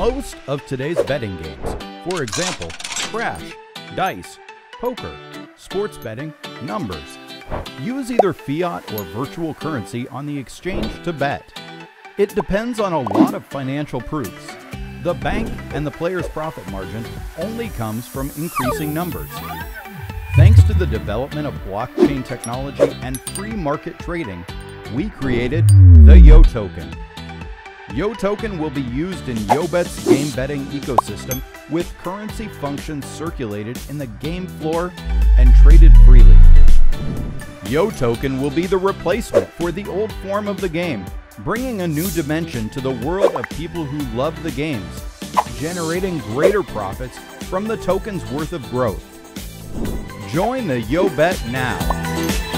most of today's betting games. For example, crash, dice, poker, sports betting, numbers. Use either fiat or virtual currency on the exchange to bet. It depends on a lot of financial proofs. The bank and the player's profit margin only comes from increasing numbers. Thanks to the development of blockchain technology and free market trading, we created the Yo Token. Yo Token will be used in YoBet's game betting ecosystem with currency functions circulated in the game floor and traded freely. Yo Token will be the replacement for the old form of the game, bringing a new dimension to the world of people who love the games, generating greater profits from the token's worth of growth. Join the YoBet now.